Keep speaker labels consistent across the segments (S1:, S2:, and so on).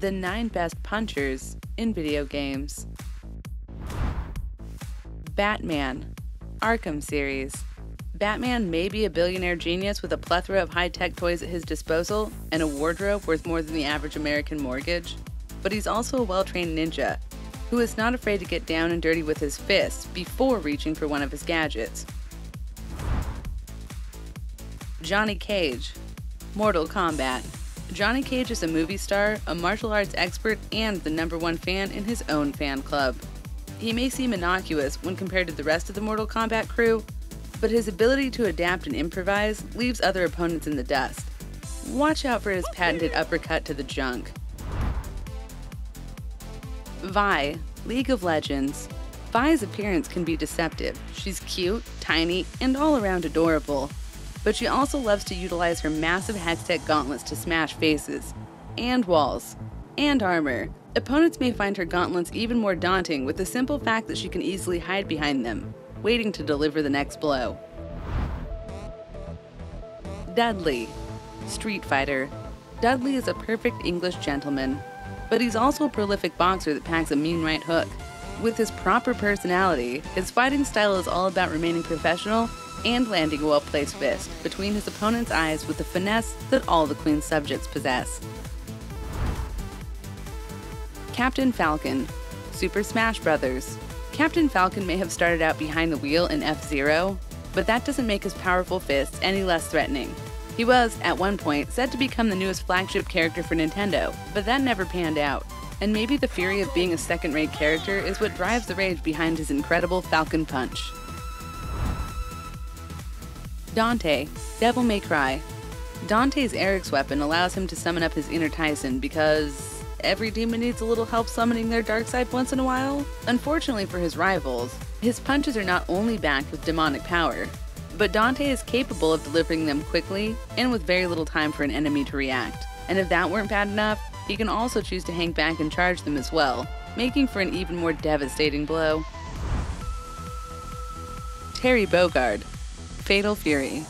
S1: The 9 Best Punchers in Video Games. Batman Arkham Series. Batman may be a billionaire genius with a plethora of high tech toys at his disposal and a wardrobe worth more than the average American mortgage, but he's also a well trained ninja who is not afraid to get down and dirty with his fists before reaching for one of his gadgets. Johnny Cage Mortal Kombat. Johnny Cage is a movie star, a martial arts expert, and the number one fan in his own fan club. He may seem innocuous when compared to the rest of the Mortal Kombat crew, but his ability to adapt and improvise leaves other opponents in the dust. Watch out for his patented uppercut to the junk. Vi, League of Legends. Vi's appearance can be deceptive. She's cute, tiny, and all around adorable. But she also loves to utilize her massive Hextech gauntlets to smash faces, and walls, and armor. Opponents may find her gauntlets even more daunting with the simple fact that she can easily hide behind them, waiting to deliver the next blow. Dudley, Street Fighter. Dudley is a perfect English gentleman, but he's also a prolific boxer that packs a mean right hook. With his proper personality, his fighting style is all about remaining professional and landing a well placed fist between his opponent's eyes with the finesse that all the Queen's subjects possess. Captain Falcon, Super Smash Bros. Captain Falcon may have started out behind the wheel in F Zero, but that doesn't make his powerful fists any less threatening. He was, at one point, said to become the newest flagship character for Nintendo, but that never panned out. And maybe the fury of being a second rate character is what drives the rage behind his incredible Falcon Punch. Dante, Devil May Cry. Dante's Eric's weapon allows him to summon up his inner Tyson because every demon needs a little help summoning their dark side once in a while. Unfortunately for his rivals, his punches are not only backed with demonic power, but Dante is capable of delivering them quickly and with very little time for an enemy to react. And if that weren't bad enough, he can also choose to hang back and charge them as well, making for an even more devastating blow. Terry Bogard, Fatal Fury.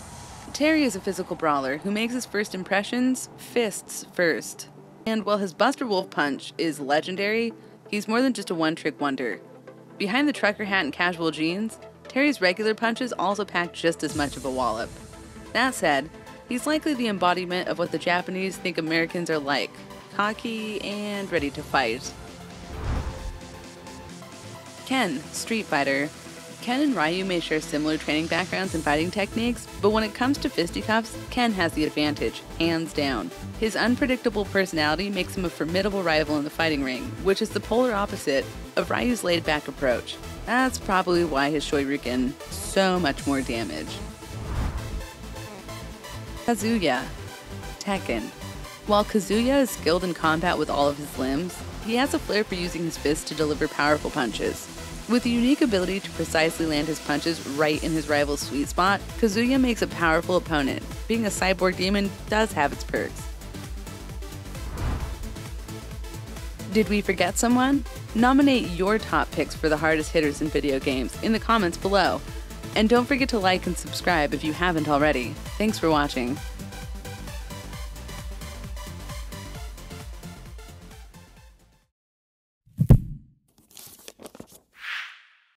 S1: Terry is a physical brawler who makes his first impressions fists first. And while his Buster Wolf punch is legendary, he's more than just a one trick wonder. Behind the trucker hat and casual jeans, Terry's regular punches also pack just as much of a wallop. That said, he's likely the embodiment of what the Japanese think Americans are like cocky and ready to fight. Ken, Street Fighter, Ken and Ryu may share similar training backgrounds and fighting techniques, but when it comes to fisticuffs, Ken has the advantage, hands down. His unpredictable personality makes him a formidable rival in the fighting ring, which is the polar opposite of Ryu's laid back approach. That's probably why his Shoryuken so much more damage. Kazuya, Tekken. While Kazuya is skilled in combat with all of his limbs, he has a flair for using his fists to deliver powerful punches. With the unique ability to precisely land his punches right in his rival's sweet spot, Kazuya makes a powerful opponent. Being a cyborg demon does have its perks. Did we forget someone? Nominate your top picks for the hardest hitters in video games in the comments below. And don't forget to like and subscribe if you haven't already. Thanks for watching.